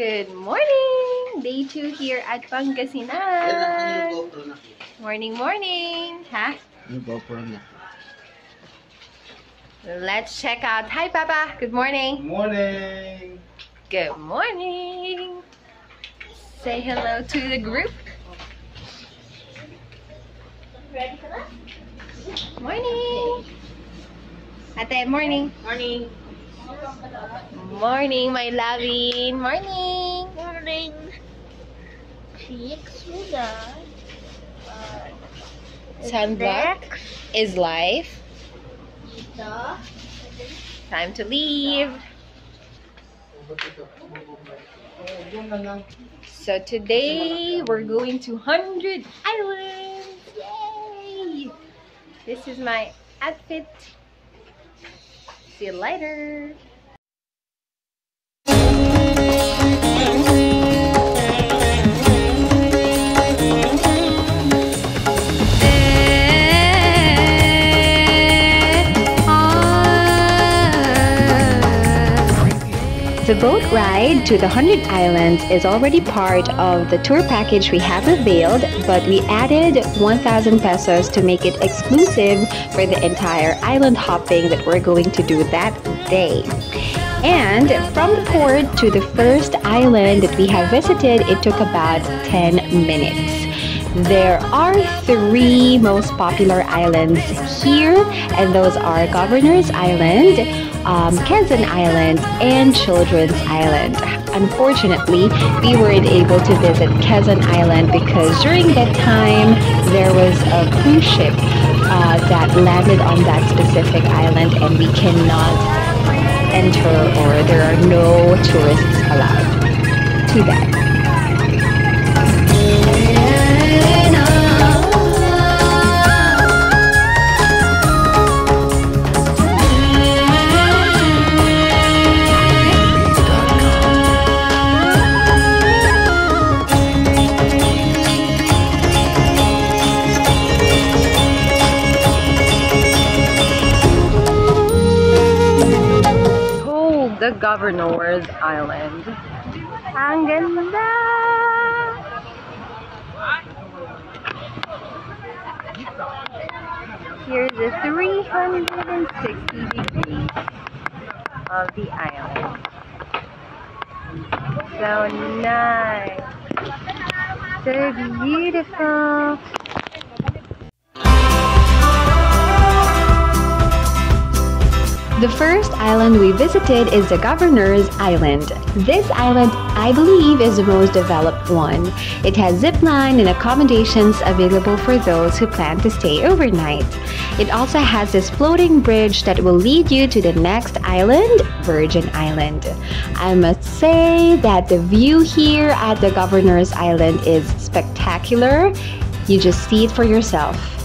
Good morning! Day 2 here at Pangasinan. Morning, morning! Ha? Yung GoPro niya. Let's check out. Hi, Papa! Good morning! Morning! Good morning! Say hello to the group. Ready for that? Morning! Ate, morning! Morning. Morning, my loving! Morning! Morning. Cheeks uh, muna. Sunblock is life. Time to leave. Doon na lang. So today we're going to 100 Islands. Yay! This is my outfit. See you later. The boat ride to the 100 Islands is already part of the tour package we have availed, but we added 1,000 pesos to make it exclusive for the entire island hopping that we're going to do that day. And from the port to the first island that we have visited, it took about 10 minutes. There are three most popular islands here, and those are Governor's Island, um, Quezon Island, and Children's Island. Unfortunately, we weren't able to visit Quezon Island because during that time there was a cruise ship uh, that landed on that specific island, and we cannot enter or there are no tourists allowed. Too bad. Governor's Island. Ang ganda! Here's the 360 degrees of the island. So nice. So beautiful. The first island we visited is the Governor's Island. This island, I believe, is the most developed one. It has zip line and accommodations available for those who plan to stay overnight. It also has this floating bridge that will lead you to the next island, Virgin Island. I must say that the view here at the Governor's Island is spectacular. You just see it for yourself.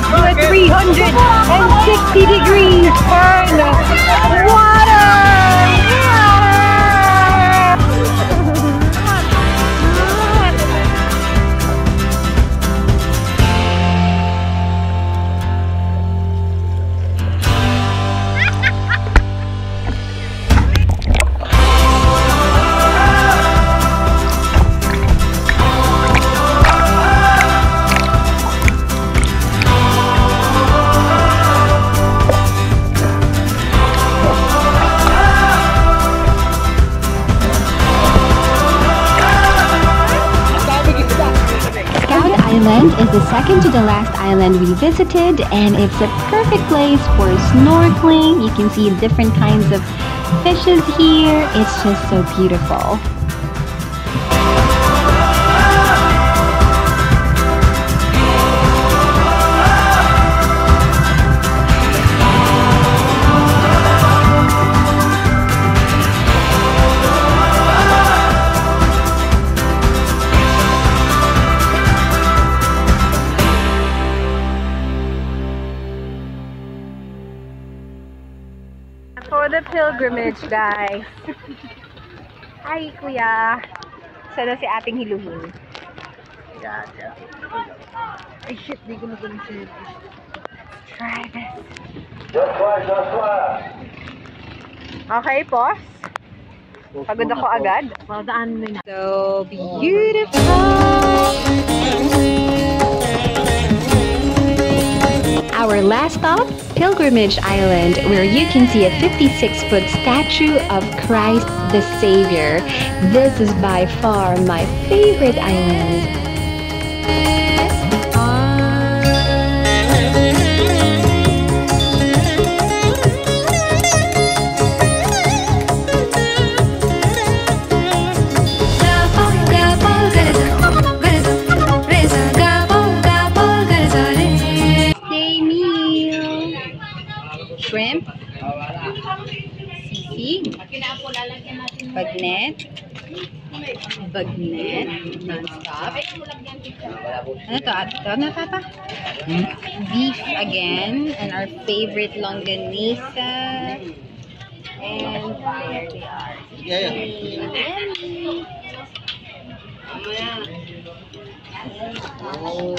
Do a 360 degrees turn! Water! Island is the second to the last island we visited and it's a perfect place for snorkeling. You can see different kinds of fishes here. It's just so beautiful. Pilgrimage, guys. Hi, kuya. Sana si ating hiluhin. Yeah, yeah. Ay, shit, di ko ganun siya. Try this. Okay, pause. Pagod ako agad. Padaan mo na. So beautiful! Our last stop, Pilgrimage Island, where you can see a 56-foot statue of Christ the Savior. This is by far my favorite island. Sisig. Bagnet. Bagnet. Non-stop. Ano to? Ito na tata? Beef again. And our favorite longanisa. And there they are. Yeah, yeah. Oh.